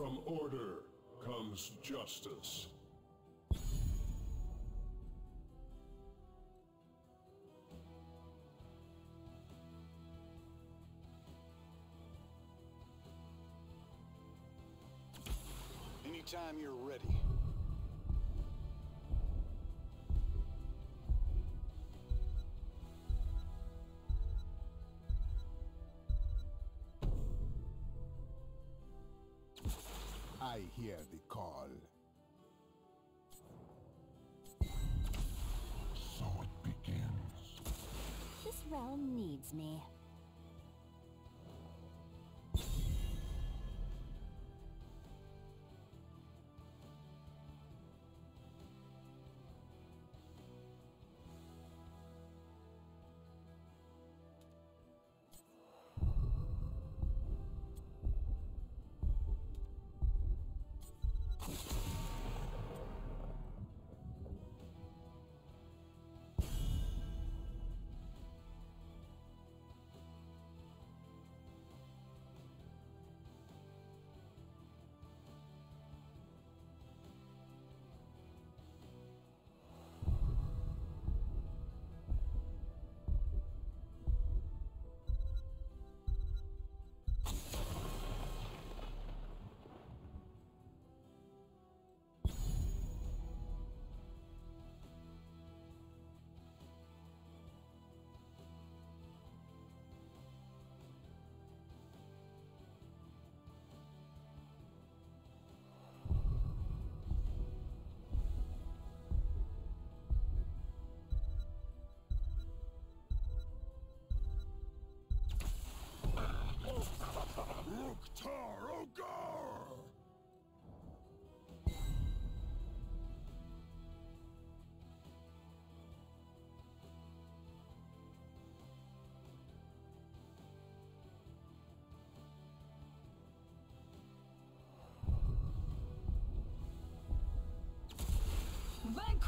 From order comes justice. Anytime you're ready. Needs me.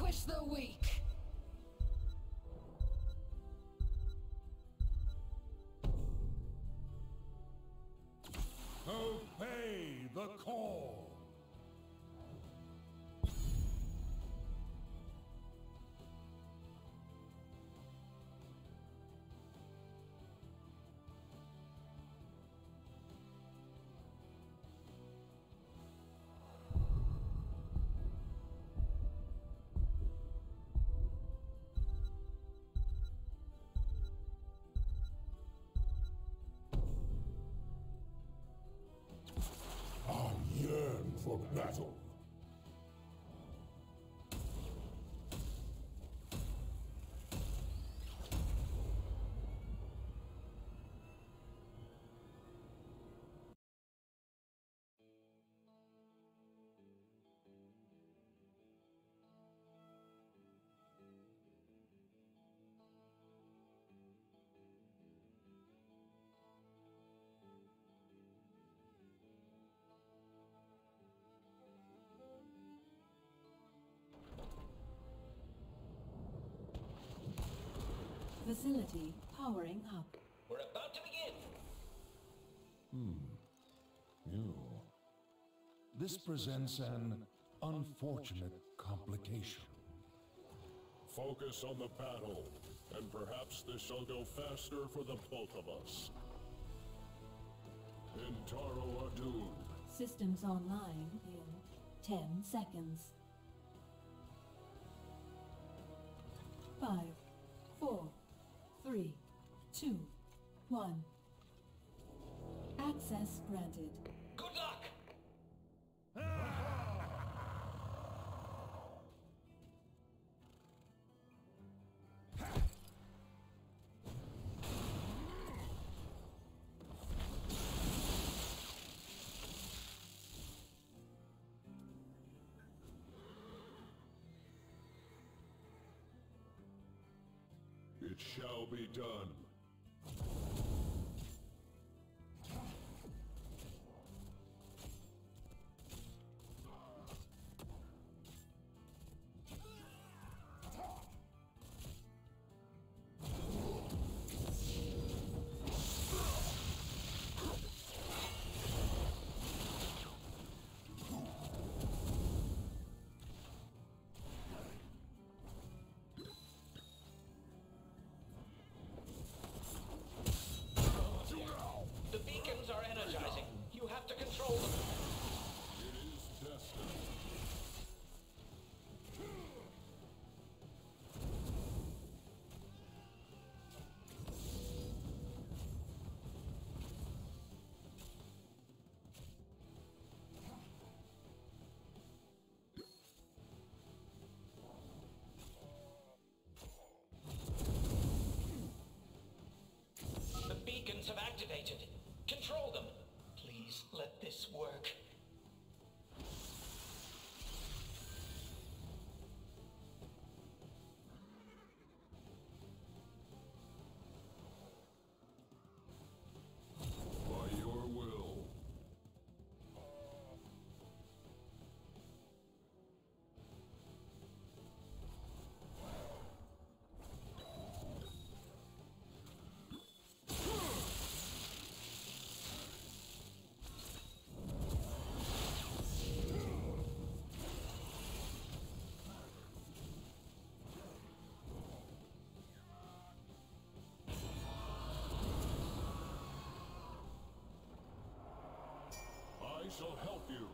Vanquish the weak! Obey the call! Battle. Facility powering up. We're about to begin. Hmm. You. This presents an unfortunate complication. Focus on the battle, and perhaps this shall go faster for the both of us. En Taro Adun. Systems online in 10 seconds. Five, four, three, two, one. Access granted. Good luck! It shall be done. I shall help you.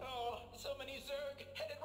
Oh, so many Zerg headed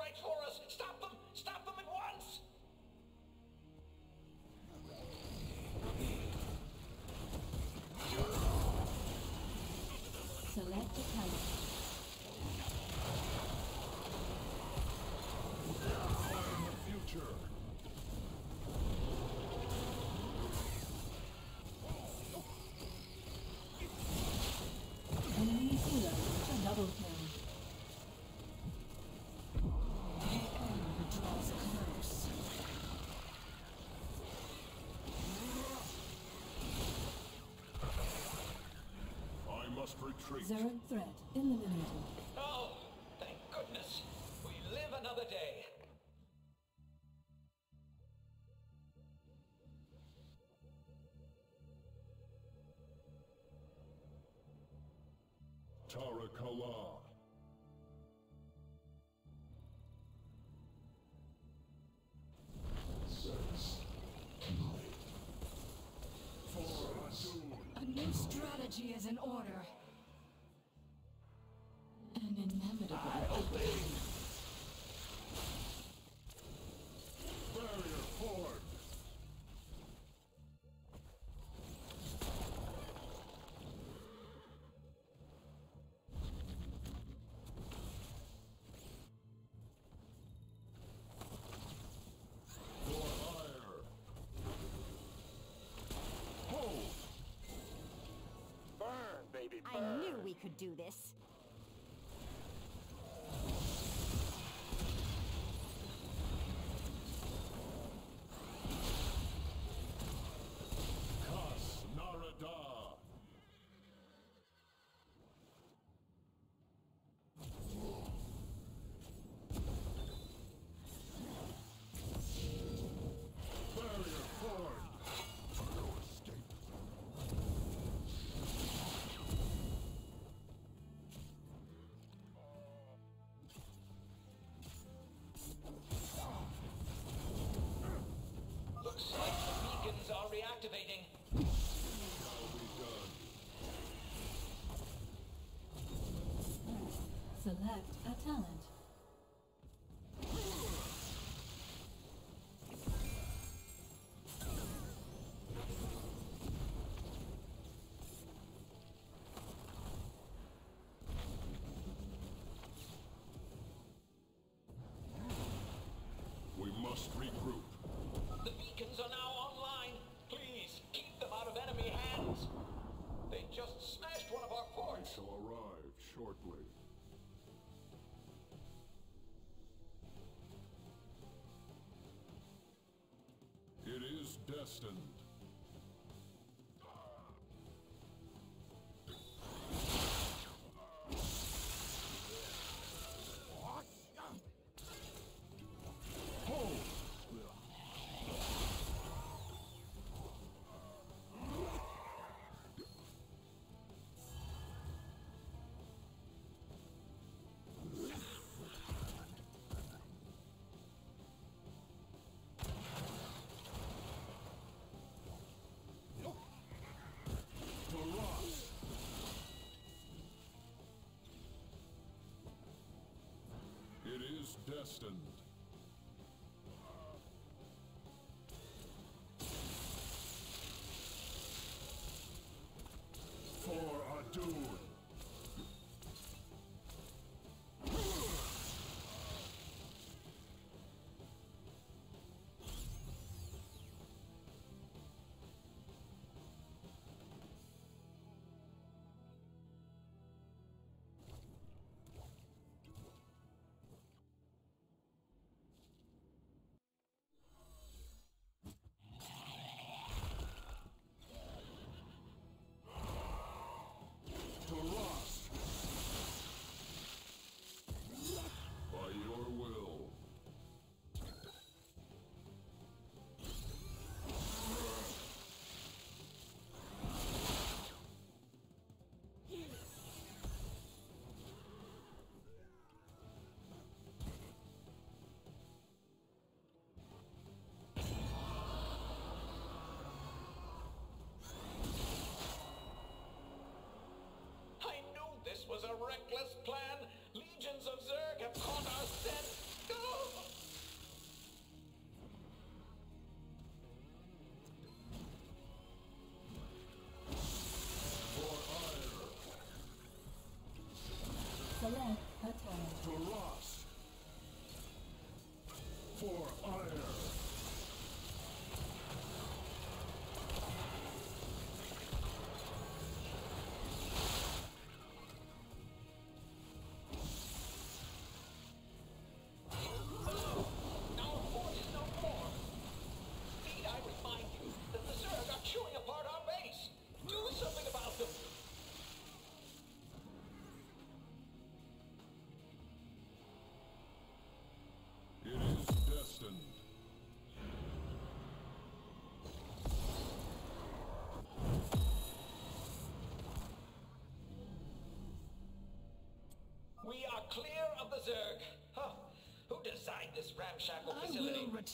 retreat. Zerg threat eliminated. Oh, thank goodness. We live another day. Tara Kalar. I knew we could do this. destined. Is destined.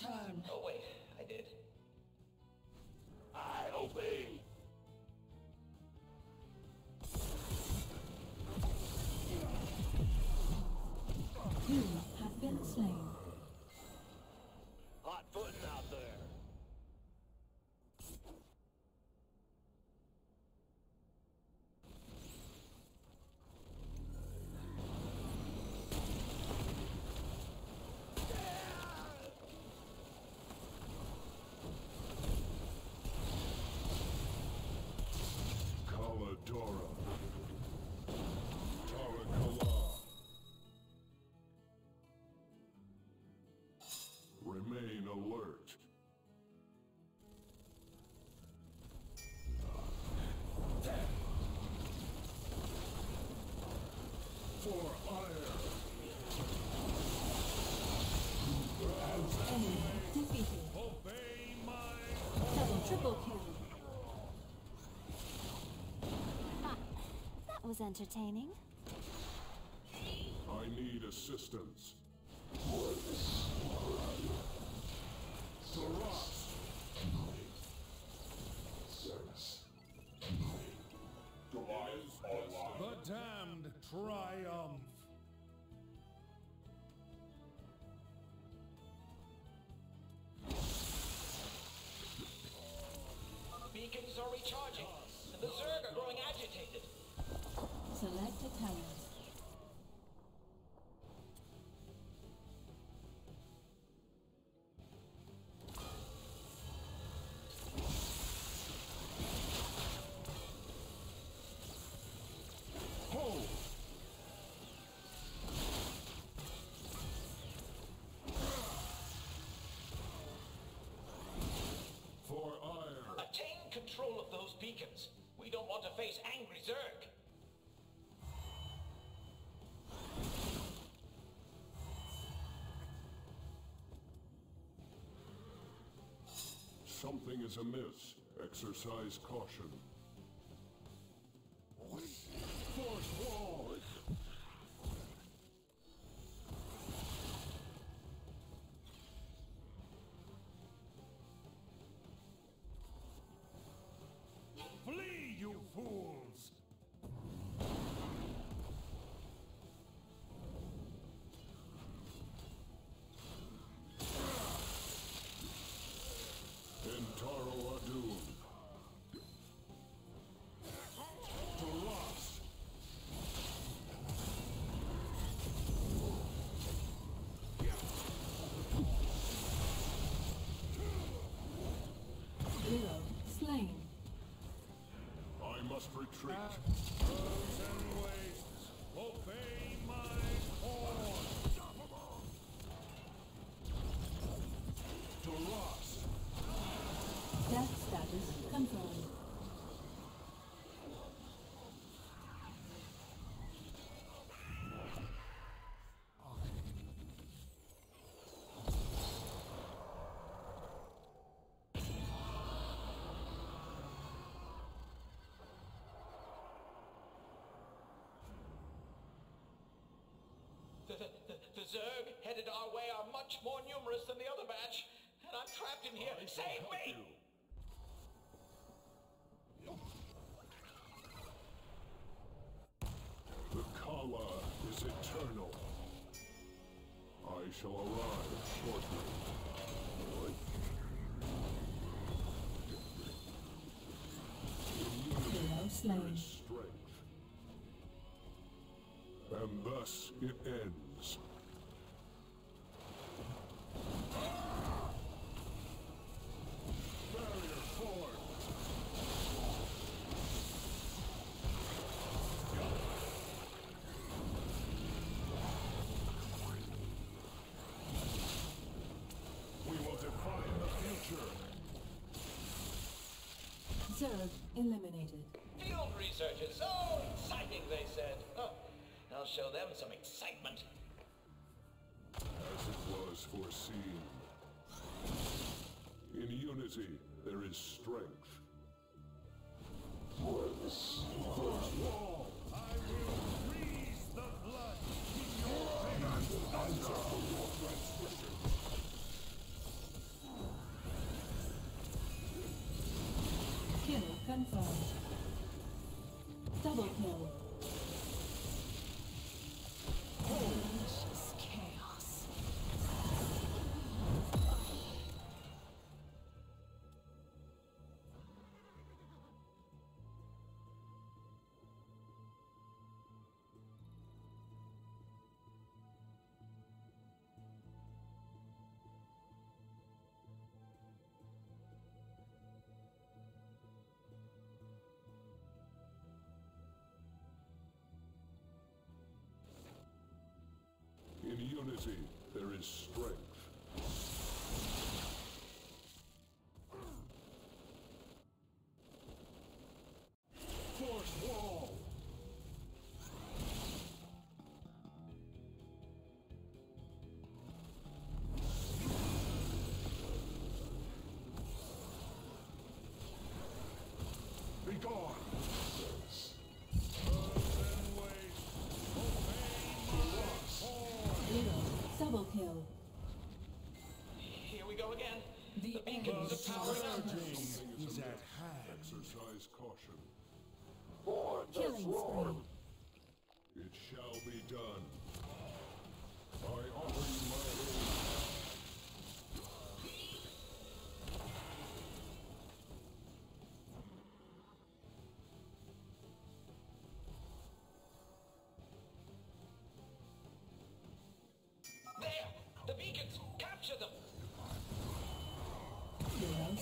Return. Was entertaining. I need assistance. Face angry Zerg. Something is amiss. Exercise caution. Oh. Much more numerous than the other batch, and I'm trapped in here. Save me! The Khala is eternal. I shall arrive shortly. Zero slain. Strength. And thus it ends. Zerg eliminated. Field researchers, so exciting, they said. Huh. I'll show them some excitement. As it was foreseen. In unity, there is strength. Confirmed. Double kill. Unity, there is strength. Force wall. At hand. Exercise caution. Killing spree.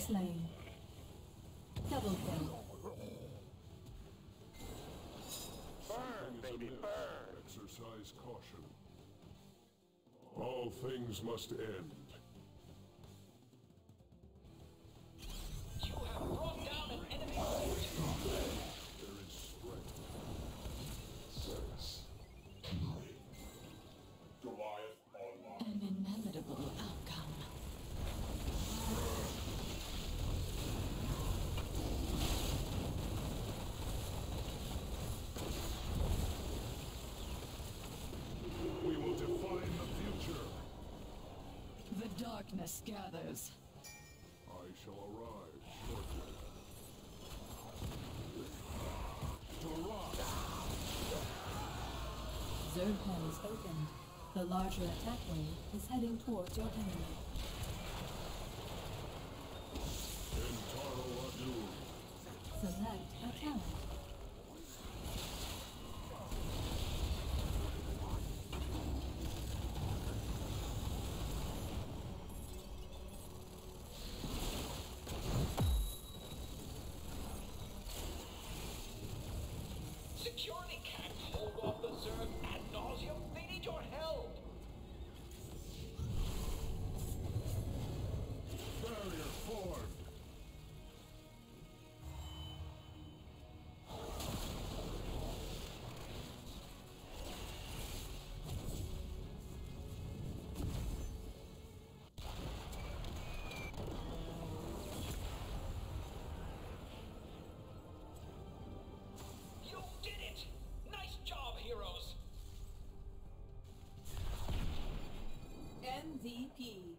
Slain. Double kill. Burn, baby, burn! Exercise caution. All things must end. Darkness gathers. I shall arrive shortly. Zerg pen is opened. The larger attack wave is heading towards your enemy. Security can't hold off the Zerg ad nauseum. They need your help. MVP.